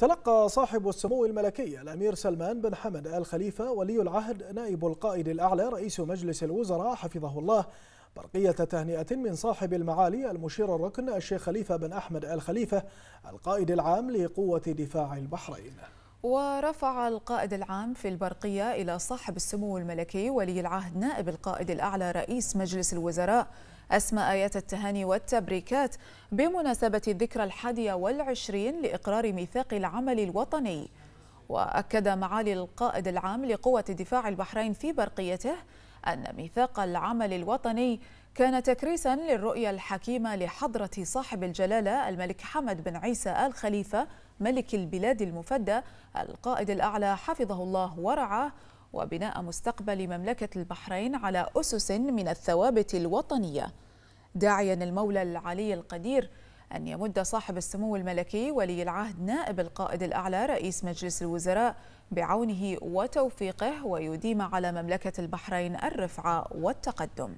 تلقى صاحب السمو الملكي الأمير سلمان بن حمد آل خليفة ولي العهد نائب القائد الأعلى رئيس مجلس الوزراء حفظه الله. برقية تهنئة من صاحب المعالي المشير الركن الشيخ خليفة بن أحمد آل خليفة القائد العام لقوة دفاع البحرين. ورفع القائد العام في البرقية إلى صاحب السمو الملكي ولي العهد نائب القائد الأعلى رئيس مجلس الوزراء. أسمى آيات التهاني والتبريكات بمناسبة الذكرى الحادية والعشرين لإقرار ميثاق العمل الوطني. وأكد معالي القائد العام لقوة دفاع البحرين في برقيته أن ميثاق العمل الوطني كان تكريسا للرؤية الحكيمة لحضرة صاحب الجلالة الملك حمد بن عيسى آل خليفة ملك البلاد المفدى القائد الأعلى حفظه الله ورعاه وبناء مستقبل مملكة البحرين على أسس من الثوابت الوطنية. داعيا المولى العلي القدير أن يمد صاحب السمو الملكي ولي العهد نائب القائد الأعلى رئيس مجلس الوزراء بعونه وتوفيقه ويديم على مملكة البحرين الرفعة والتقدم.